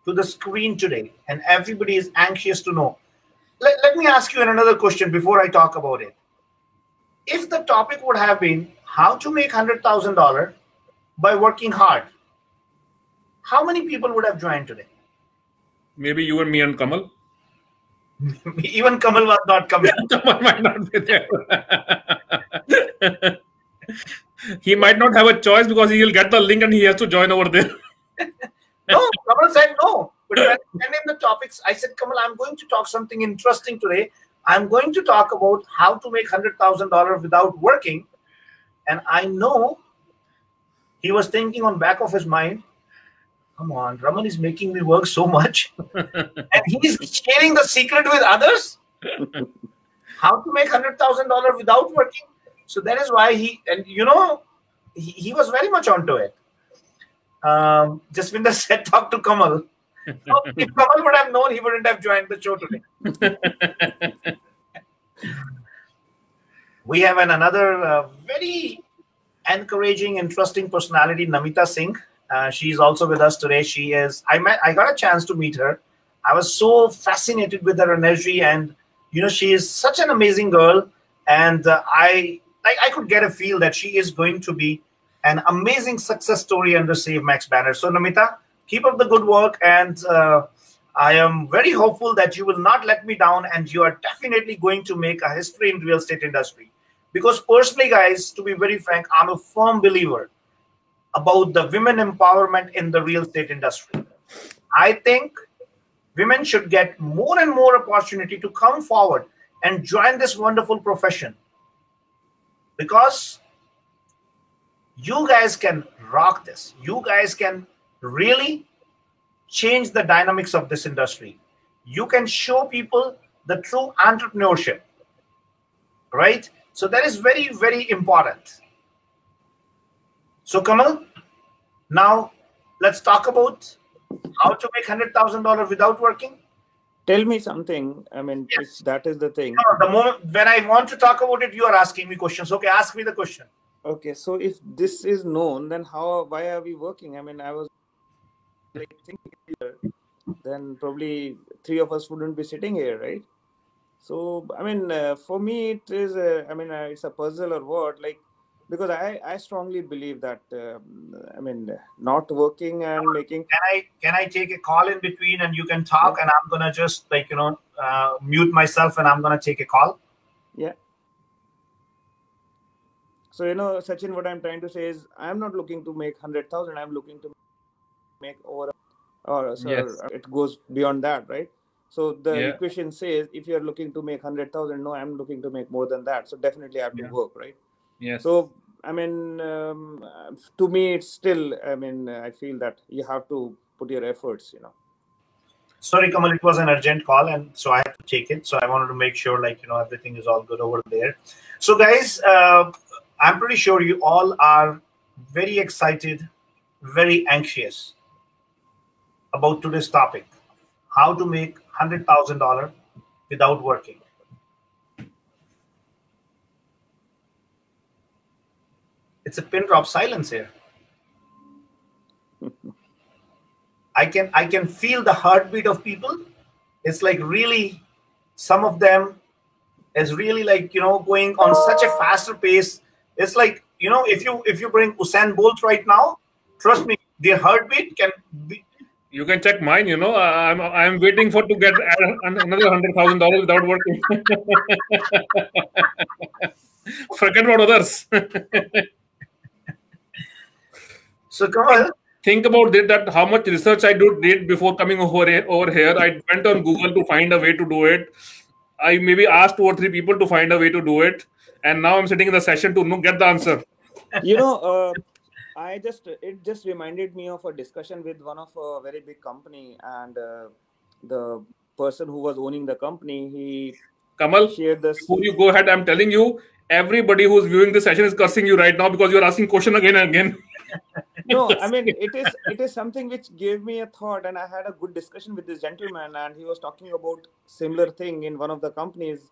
to the screen today, and everybody is anxious to know. Let, let me ask you another question before I talk about it. If the topic would have been how to make $100,000 by working hard, how many people would have joined today? Maybe you and me and Kamal. Even Kamal was not coming. Kamal might not be there. he might not have a choice because he'll get the link and he has to join over there. no, Kamal said no. But when I him the topics, I said, Kamal, I'm going to talk something interesting today. I'm going to talk about how to make $100,000 without working. And I know he was thinking on back of his mind, come on, Raman is making me work so much. and he's sharing the secret with others. How to make $100,000 without working. So that is why he, and you know, he, he was very much onto it. Um, Jaswinder said, talk to Kamal. So if Kamal would have known, he wouldn't have joined the show today. we have an, another uh, very encouraging, interesting personality, Namita Singh. Uh, she's also with us today. She is. I met. I got a chance to meet her. I was so fascinated with her energy, and you know, she is such an amazing girl. And uh, I, I, I could get a feel that she is going to be an amazing success story under Save Max banner. So, Namita, keep up the good work, and uh, I am very hopeful that you will not let me down, and you are definitely going to make a history in real estate industry. Because personally, guys, to be very frank, I'm a firm believer about the women empowerment in the real estate industry. I think women should get more and more opportunity to come forward and join this wonderful profession because you guys can rock this. You guys can really change the dynamics of this industry. You can show people the true entrepreneurship, right? So that is very, very important. So, Kamal, now let's talk about how to make hundred thousand dollars without working. Tell me something. I mean, yes. that is the thing. No, the moment when I want to talk about it, you are asking me questions. Okay, ask me the question. Okay, so if this is known, then how? Why are we working? I mean, I was thinking here, then probably three of us wouldn't be sitting here, right? So, I mean, uh, for me, it is. A, I mean, uh, it's a puzzle or what? Like because I, I strongly believe that um, I mean not working and making. Can I can I take a call in between and you can talk yeah. and I'm gonna just like you know uh, mute myself and I'm gonna take a call. Yeah. So you know, Sachin, what I'm trying to say is I'm not looking to make hundred thousand. I'm looking to make over, or so yes. it goes beyond that, right? So the yeah. equation says if you're looking to make hundred thousand, no, I'm looking to make more than that. So definitely I have to yeah. work, right? Yeah. So I mean, um, to me, it's still. I mean, I feel that you have to put your efforts. You know. Sorry, Kamal. It was an urgent call, and so I had to take it. So I wanted to make sure, like you know, everything is all good over there. So, guys, uh, I'm pretty sure you all are very excited, very anxious about today's topic: how to make hundred thousand dollar without working. It's a pin drop silence here. I can I can feel the heartbeat of people. It's like really some of them is really like you know going on such a faster pace. It's like you know if you if you bring Usain Bolt right now, trust me, their heartbeat can be. You can check mine. You know, I'm I'm waiting for to get another hundred thousand dollars without working. Forget about others. so come on think about it that how much research I do, did before coming over here, over here. I went on Google to find a way to do it. I maybe asked two or three people to find a way to do it, and now I'm sitting in the session to get the answer. You know, uh, I just it just reminded me of a discussion with one of a very big company, and uh, the person who was owning the company, he Kamal shared this. Before you go ahead, I'm telling you, everybody who's viewing this session is cursing you right now because you're asking question again and again. no, I mean it is it is something which gave me a thought, and I had a good discussion with this gentleman, and he was talking about similar thing in one of the companies,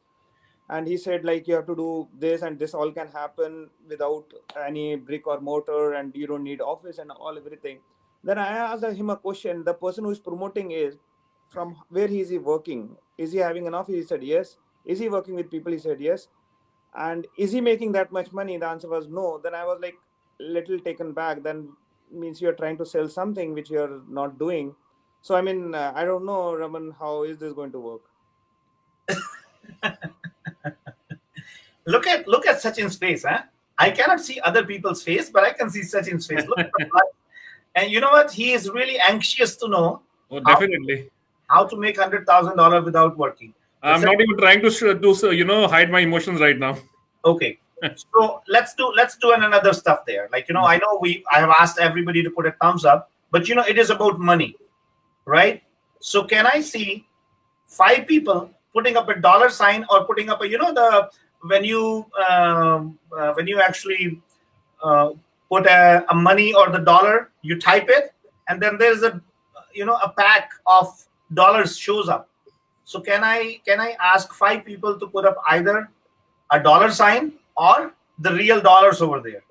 and he said like you have to do this and this all can happen without any brick or mortar, and you don't need office and all everything. Then I asked him a question. The person who is promoting is from where is he working? Is he having an office? He said yes. Is he working with people? He said yes. And is he making that much money? The answer was no. Then I was like, little taken back then means you're trying to sell something which you're not doing. So i mean uh, i don't know raman how is this going to work? Look at look at sachin's face huh? i cannot see other people's face but i can see sachin's face. Look and you know what? He is really anxious to know oh definitely. how, how to make hundred thousand dollar without working. I'm not even trying to to you know hide my emotions right now. Okay so let's do let's do another stuff there. Like you know, I know we I have asked everybody to put a thumbs up, but you know, it is about money, right? So can I see five people putting up a dollar sign or putting up a you know the when you um, uh, when you actually uh, put a, a money or the dollar, you type it, and then there's a you know a pack of dollars shows up. So can I can I ask five people to put up either a dollar sign or the real dollars over there.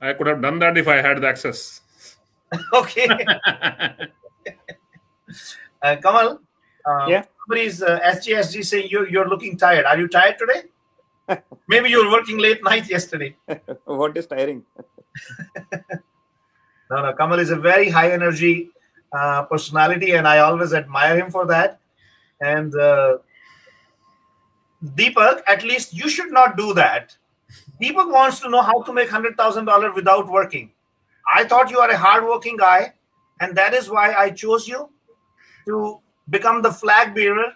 I could have done that if I had the access. okay. uh, Kamal, uh, yeah. Somebody's uh, SGSG saying you're, you're looking tired. Are you tired today? Maybe you were working late night yesterday. what is tiring? no, no. Kamal is a very high energy uh, personality, and I always admire him for that. And uh, Deepak, at least you should not do that. Deepak wants to know how to make $100,000 without working. I thought you are a hardworking guy, and that is why I chose you to become the flag bearer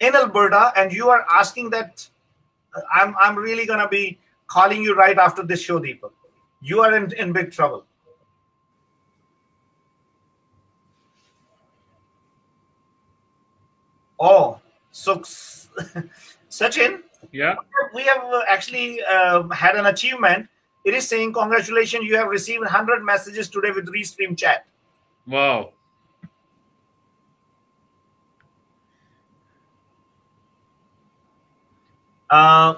in Alberta. And you are asking that uh, I'm, I'm really going to be calling you right after this show, Deepak. You are in, in big trouble. Oh, so Sachin, yeah, we have uh, actually uh, had an achievement. It is saying, Congratulations, you have received 100 messages today with Restream chat. Wow. Uh,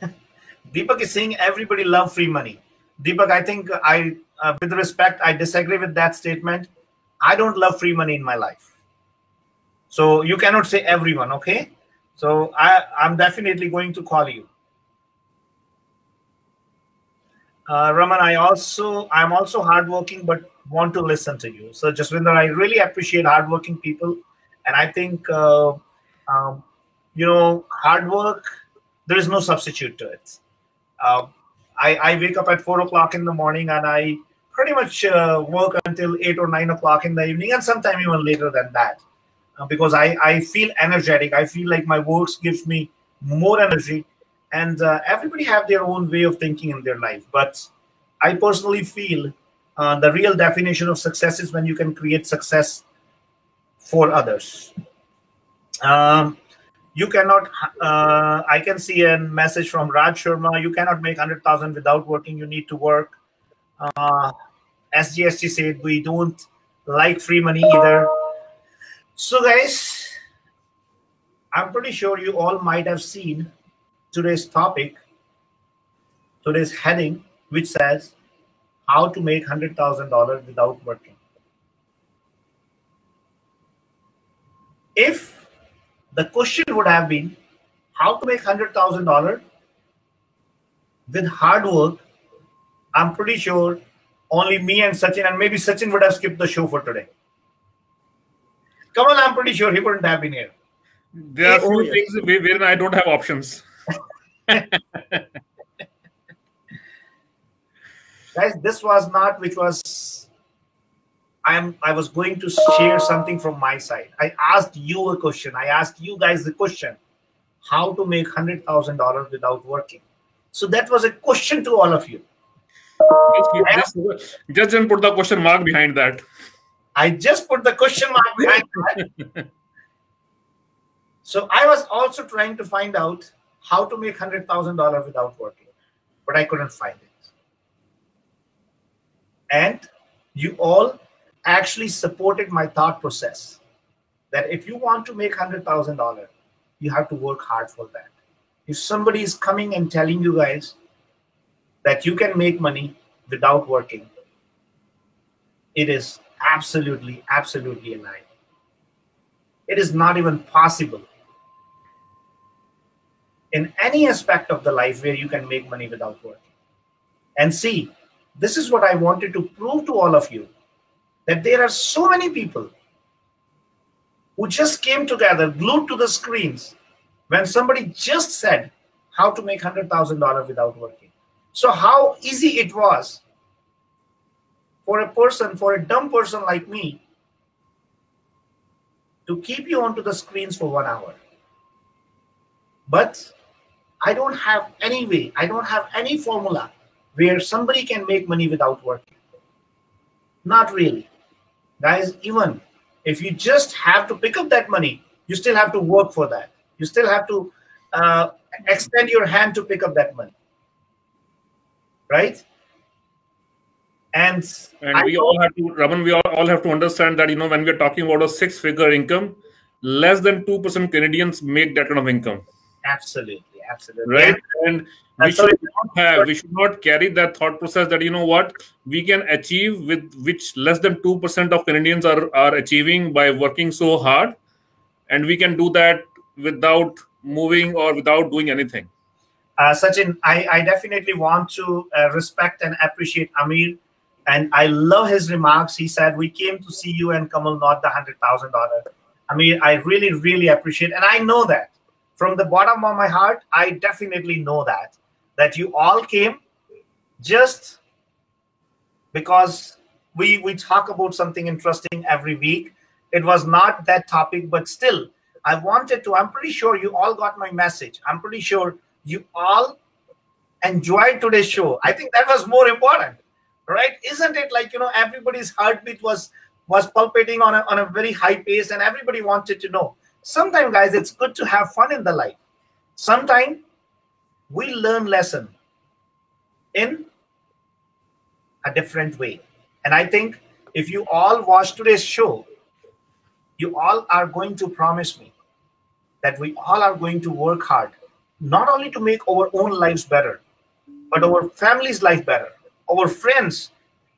Deepak is saying everybody love free money. Deepak, I think I, uh, with respect, I disagree with that statement. I don't love free money in my life. So you cannot say everyone, okay? So I, I'm definitely going to call you. Uh, Raman, I also I'm also hardworking, but want to listen to you. So Jaswinder, I really appreciate hardworking people, and I think uh, um, you know hard work. There is no substitute to it. Uh, I, I wake up at four o'clock in the morning, and I pretty much uh, work until eight or nine o'clock in the evening, and sometimes even later than that. Uh, because I, I feel energetic. I feel like my works gives me more energy. And uh, everybody have their own way of thinking in their life. But I personally feel uh, the real definition of success is when you can create success for others. Um, you cannot, uh, I can see a message from Raj Sharma, you cannot make 100,000 without working, you need to work. Uh, SGST said we don't like free money either. So, guys, I'm pretty sure you all might have seen today's topic, today's heading, which says how to make $100,000 without working. If the question would have been how to make $100,000 with hard work, I'm pretty sure only me and Sachin, and maybe Sachin would have skipped the show for today. Kamal, I'm pretty sure he wouldn't have been here. There are oh, few yes. things where I don't have options. Guys, this was not which was I'm I was going to share something from my side. I asked you a question. I asked you guys the question how to make hundred thousand dollars without working. So that was a question to all of you. Just, just didn't put the question mark behind that. I just put the question mark behind that. so I was also trying to find out how to make hundred thousand dollars without working, but I couldn't find it. And you all actually supported my thought process that if you want to make hundred thousand dollars, you have to work hard for that. If somebody is coming and telling you guys that you can make money without working, it is absolutely, absolutely a lie. It is not even possible in any aspect of the life where you can make money without working. And see, this is what I wanted to prove to all of you that there are so many people who just came together, glued to the screens, when somebody just said how to make $100,000 without working. So, how easy it was for a person, for a dumb person like me, to keep you onto the screens for one hour. But I don't have any way, I don't have any formula where somebody can make money without working. Not really. Guys, even if you just have to pick up that money, you still have to work for that. You still have to uh, extend your hand to pick up that money. Right? And, and we all have to, Raman, we all, all have to understand that, you know, when we're talking about a six figure income, less than 2% Canadians make that kind of income. Absolutely. Absolutely. Right. And we should not have, we should not carry that thought process that, you know what, we can achieve with which less than 2% of Canadians are, are achieving by working so hard. And we can do that without moving or without doing anything. Uh, Sachin, I, I definitely want to uh, respect and appreciate Amir and I love his remarks. He said, "We came to see you and Kamal, not the hundred thousand dollar." I mean, I really, really appreciate, and I know that from the bottom of my heart, I definitely know that that you all came just because we we talk about something interesting every week. It was not that topic, but still, I wanted to. I'm pretty sure you all got my message. I'm pretty sure you all enjoyed today's show. I think that was more important right? Isn't it like you know everybody's heartbeat was was palpitating on a, on a very high pace and everybody wanted to know? Sometimes guys it's good to have fun in the life. Sometimes we learn lesson in a different way. And i think if you all watch today's show you all are going to promise me that we all are going to work hard not only to make our own lives better but our family's life better our friends,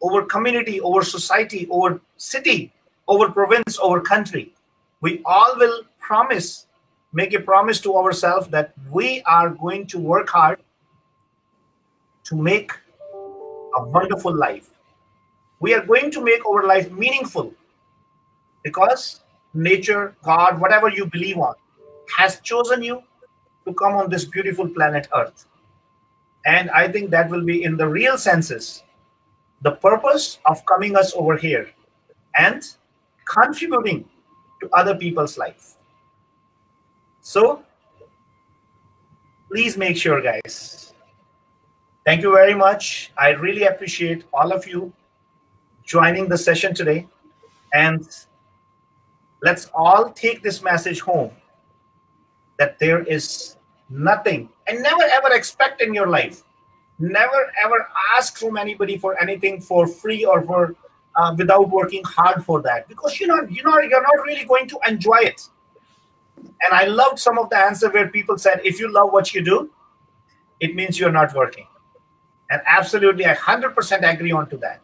our community, our society, our city, our province, our country. We all will promise, make a promise to ourselves that we are going to work hard to make a wonderful life. We are going to make our life meaningful because nature, God, whatever you believe on, has chosen you to come on this beautiful planet Earth. And I think that will be in the real senses the purpose of coming us over here and contributing to other people's life. So please make sure, guys. Thank you very much. I really appreciate all of you joining the session today. And let's all take this message home that there is nothing. And never ever expect in your life. Never ever ask from anybody for anything for free or for uh, without working hard for that. Because you know you know you're not really going to enjoy it. And i loved some of the answer where people said if you love what you do it means you're not working. And absolutely, I 100% agree on to that.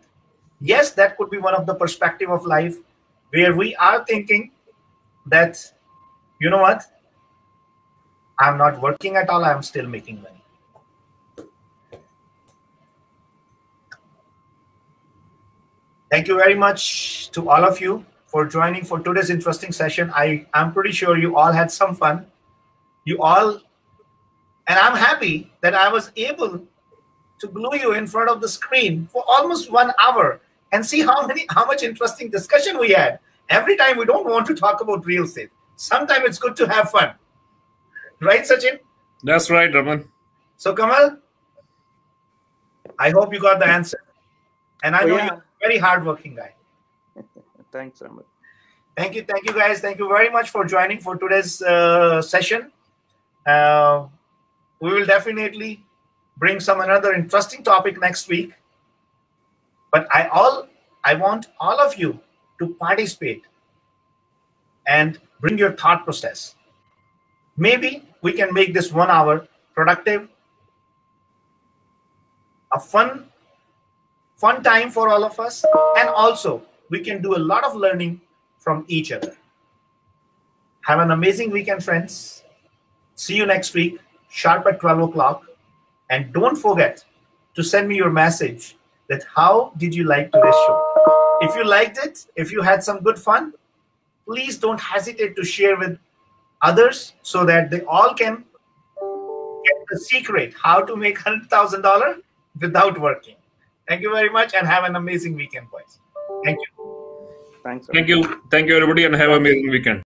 Yes, that could be one of the perspective of life where we are thinking that, you know what, I'm not working at all, I'm still making money. Thank you very much to all of you for joining for today's interesting session. I am pretty sure you all had some fun. You all, and I'm happy that I was able to glue you in front of the screen for almost one hour and see how many how much interesting discussion we had. Every time we don't want to talk about real estate. Sometimes it's good to have fun. Right, Sachin? That's right, Raman. So Kamal, I hope you got the answer. And I Oh, know yeah. you're a very hardworking guy. Thanks, Raman. Thank you, thank you, guys. Thank you very much for joining for today's uh, session. Uh, we will definitely bring some another interesting topic next week. But I all I want all of you to participate and bring your thought process. Maybe we can make this one hour productive, a fun, fun time for all of us, and also we can do a lot of learning from each other. Have an amazing weekend, friends. See you next week, sharp at 12 o'clock. And don't forget to send me your message that how did you like today's show? If you liked it, if you had some good fun, please don't hesitate to share with others so that they all can get the secret how to make $100,000 without working. Thank you very much and have an amazing weekend, boys. Thank you. Thanks. Raman. Thank you. Thank you, everybody, and have an amazing weekend.